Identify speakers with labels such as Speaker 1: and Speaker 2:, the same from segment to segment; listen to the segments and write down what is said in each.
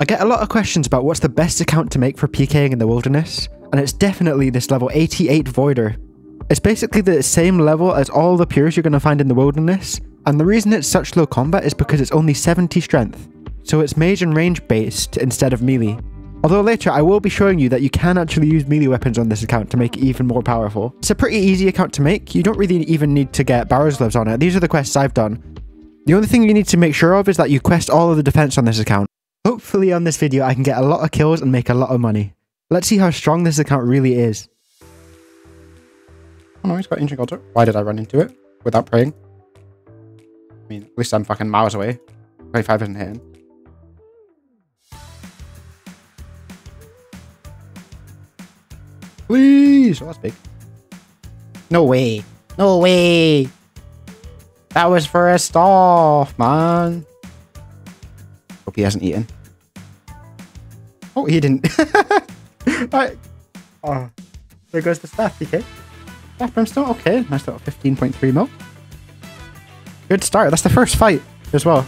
Speaker 1: I get a lot of questions about what's the best account to make for PKing in the wilderness, and it's definitely this level 88 Voider. It's basically the same level as all the pures you're going to find in the wilderness, and the reason it's such low combat is because it's only 70 strength, so it's mage and range based instead of melee. Although later I will be showing you that you can actually use melee weapons on this account to make it even more powerful. It's a pretty easy account to make, you don't really even need to get Barrows Gloves on it, these are the quests I've done. The only thing you need to make sure of is that you quest all of the defense on this account. Hopefully on this video I can get a lot of kills and make a lot of money. Let's see how strong this account really is.
Speaker 2: Oh no, he's got ancient altar. Why did I run into it without praying? I mean, at least I'm fucking miles away. 25 isn't hitting. Please! Oh, that's big. No way. No way. That was for a stall, man. He hasn't eaten. Oh, he didn't. right. Oh, there goes the staff, DK. Staff brimstone, okay. Nice little 15.3 mil. Good start. That's the first fight as well.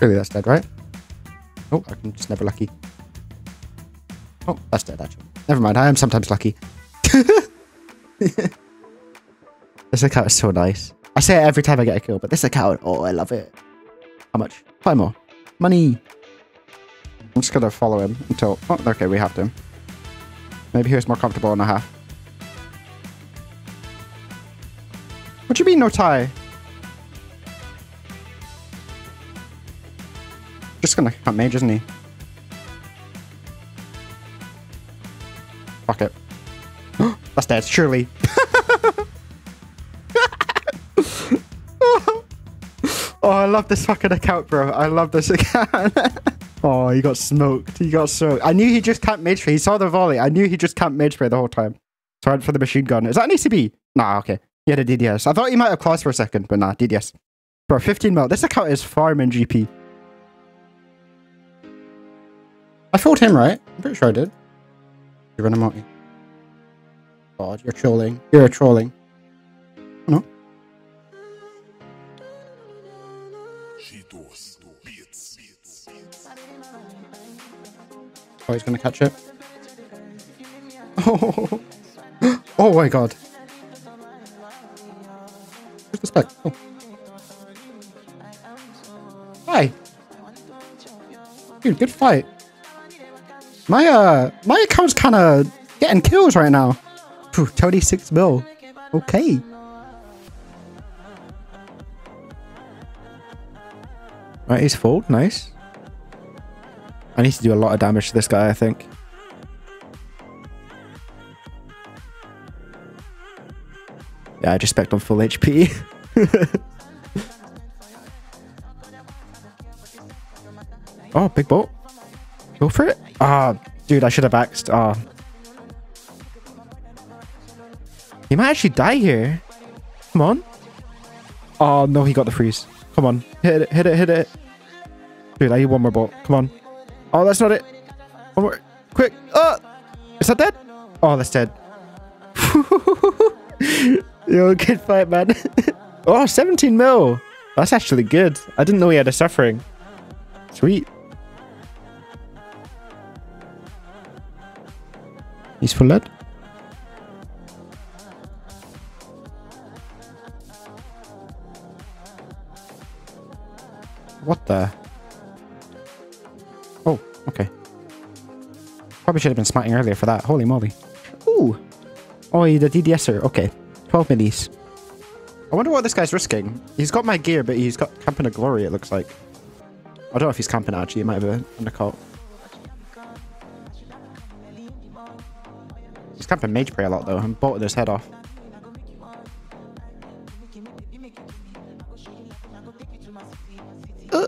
Speaker 2: Really, that's dead, right? Oh, I'm just never lucky. Oh, that's dead, actually. Never mind, I am sometimes lucky. this account is so nice. I say it every time I get a kill, but this account, oh, I love it. How much? Five more. Money. I'm just gonna follow him until... Oh, okay, we have him. Maybe he was more comfortable in a half. What do you mean, no tie? Just gonna hunt mage, isn't he? Fuck it. That's dead, surely. oh, I love this fucking account, bro. I love this account. oh, he got smoked. He got smoked. I knew he just camped mage spray. He saw the volley. I knew he just camped mage spray the whole time. So I went for the machine gun. Is that an ACB? Nah, okay. He had a DDS. I thought he might have claws for a second, but nah, DDS. Bro, 15 mil. This account is farming GP. I fought him, right? I'm pretty sure I did. You're running multi. God, you're trolling. You're trolling. Oh, he's gonna catch it. Oh, oh my god. Where's the? Oh. Hi. Dude, good fight. My uh my account's kinda getting kills right now. Phew, 26 mil. Okay.
Speaker 1: Right, he's full. Nice. I need to do a lot of damage to this guy, I think. Yeah, I just spec on full HP. oh, big bolt. Go for it. Ah, dude, I should have axed. Ah. He might actually die here. Come on. Oh, no, he got the freeze. Come on. Hit it, hit it, hit it. Dude, I need one more bolt. Come on. Oh, that's not it. One more. Quick. Oh! Is that dead? Oh, that's dead. You Yo, good fight, man. oh, 17 mil. That's actually good. I didn't know he had a suffering. Sweet. He's full lead.
Speaker 2: What the? Okay. Probably should have been smiting earlier for that. Holy moly. Ooh. Oh, the DDSer. Okay. 12 minis. I wonder what this guy's risking. He's got my gear, but he's got Camping of Glory, it looks like. I don't know if he's camping actually. He might have an undercut. He's camping Mage Spray a lot though. I'm bolting his head off. Uh.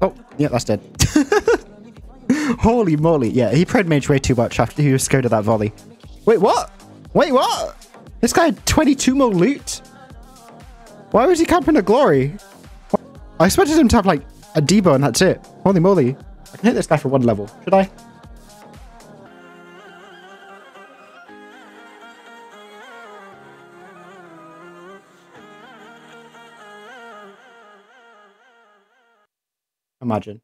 Speaker 2: Oh, yeah, that's dead. Holy moly. Yeah, he prayed mage way too much after he was scared of that volley. Wait, what? Wait, what? This guy had 22 more loot? Why was he camping a glory? I expected him to have like a debo and that's it. Holy moly. I can hit this guy for one level. Should I? Imagine.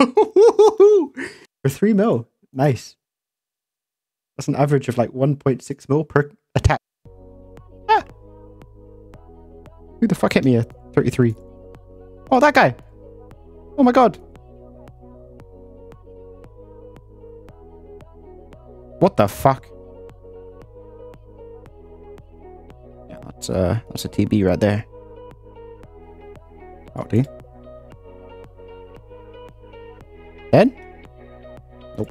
Speaker 2: For three mil. Nice. That's an average of like 1.6 mil per attack. Ah. Who the fuck hit me at 33? Oh, that guy. Oh my god. What the fuck? Yeah, that's uh that's a TB right there. Howdy. Dead? Nope.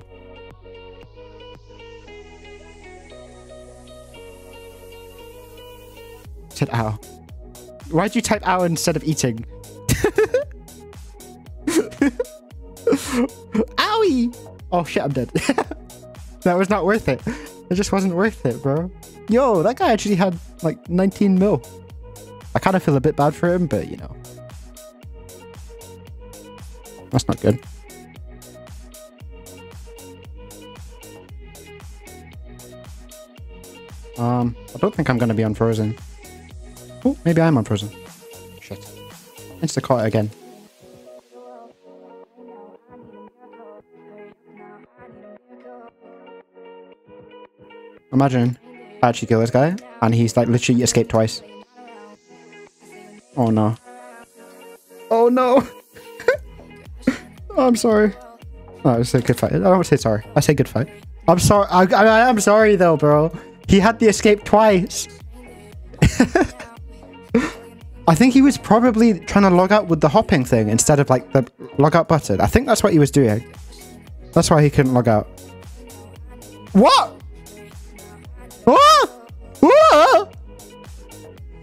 Speaker 2: Said ow. Why'd you type ow instead of eating? Owie! Oh shit, I'm dead. that was not worth it. It just wasn't worth it, bro. Yo, that guy actually had like 19 mil. I kind of feel a bit bad for him, but you know. That's not good. Um, I don't think I'm going to be unfrozen. Oh, maybe I'm unfrozen. Shit. Insta caught it again. Imagine I actually kill this guy and he's like literally escaped twice. Oh no. Oh no! I'm sorry. I say good fight. I don't say sorry. I say good fight. I'm sorry. I, I, I'm sorry though, bro. He had the escape twice. I think he was probably trying to log out with the hopping thing instead of like the log out button. I think that's what he was doing. That's why he couldn't log out. What? What? What?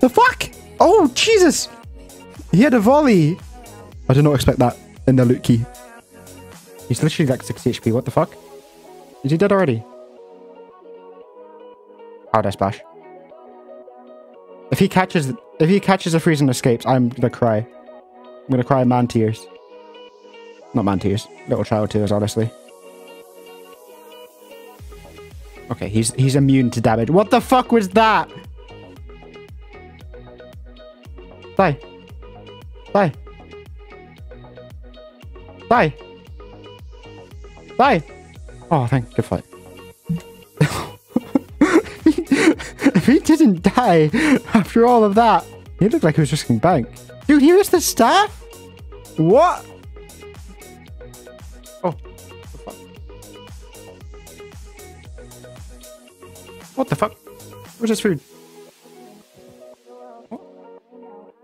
Speaker 2: The fuck? Oh, Jesus. He had a volley. I did not expect that in the loot key. He's literally like 60 HP. What the fuck? Is he dead already? How'd I splash? If he catches if he catches a freeze and escapes, I'm gonna cry. I'm gonna cry man tears. Not man tears. Little child tears, honestly. Okay, he's he's immune to damage. What the fuck was that? Die. Die. Die. Die. Oh, thank good fight. Didn't die after all of that, he looked like he was risking bank. Dude, He here's the staff? What? Oh. What the fuck? Where's his food?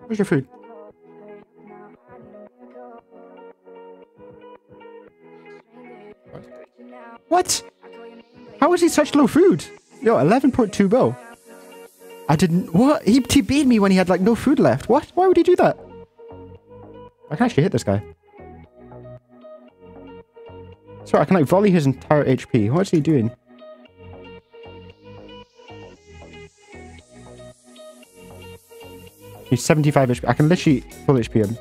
Speaker 2: Where's your food? What? How is he such low food? Yo, 11.2 mil. I didn't... What? He TB'd me when he had, like, no food left. What? Why would he do that? I can actually hit this guy. Sorry, I can, like, volley his entire HP. What's he doing? He's 75 HP. I can literally full HP him.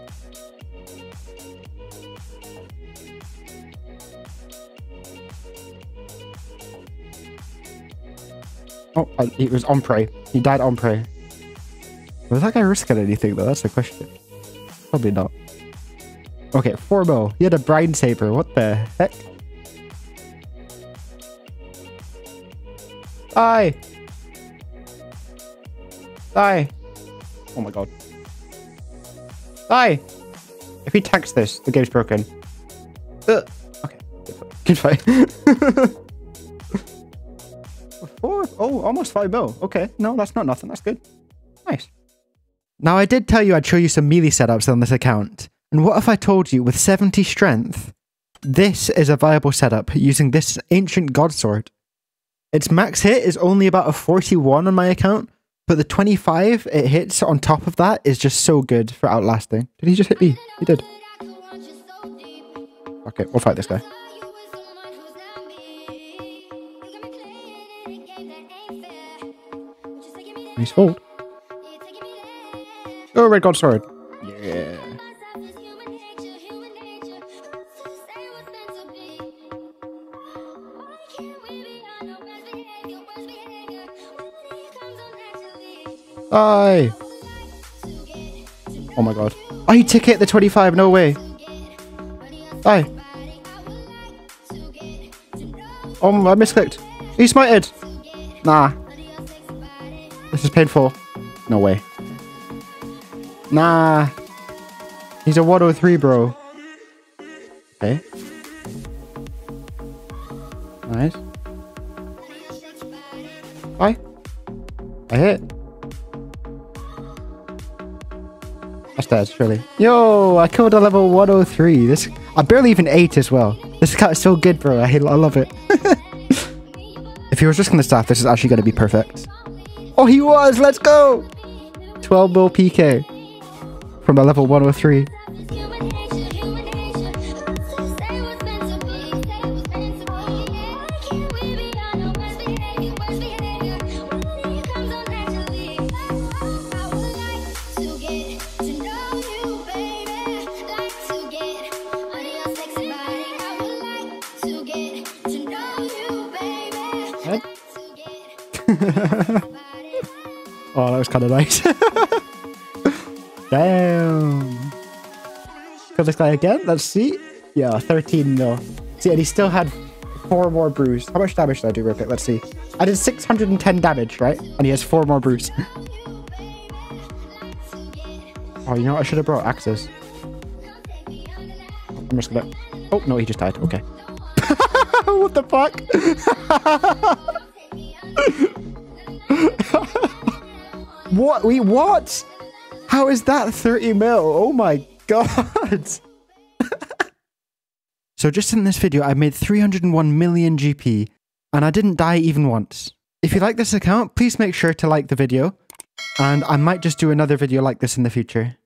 Speaker 2: Oh, he was on pray. He died on pray. Was that guy risking anything though? That's the question. Probably not. Okay, four mil. He had a brine saber. What the heck? Die! Die! Oh my god. Die! If he tanks this, the game's broken. Ugh. Okay. Good fight. Oh, almost five mil. Okay. No, that's not nothing. That's good. Nice. Now, I did tell you I'd show you some melee setups on this account. And what if I told you with 70 strength, this is a viable setup using this ancient god sword? Its max hit is only about a 41 on my account, but the 25 it hits on top of that is just so good for outlasting. Did he just hit me? He did. Okay, we'll fight this guy. Nice fold. Oh, red god sword. Yeah. Die! Oh my god. Oh, he ticket the 25. No way. Die. Oh, I misclicked. He smited. Nah. This is painful. No way. Nah. He's a 103, bro. Okay. Nice. Bye. I hit. That's dead, really Yo, I killed a level 103. This I barely even ate as well. This cat is so good, bro. I, I love it. if he was just gonna staff, this is actually gonna be perfect. Oh, he was! Let's go! 12 mil PK from a level 103. oh, that was kind of nice. Damn. Kill this guy again. Let's see. Yeah, 13 mil. See, and he still had four more brews. How much damage did I do real quick? Let's see. I did 610 damage, right? And he has four more brews. oh, you know what? I should have brought axes. I'm just gonna... Oh, no, he just died. Okay. what the fuck? what? Wait, what? How is that 30 mil? Oh my god. so just in this video, I made 301 million GP and I didn't die even once. If you like this account, please make sure to like the video and I might just do another video like this in the future.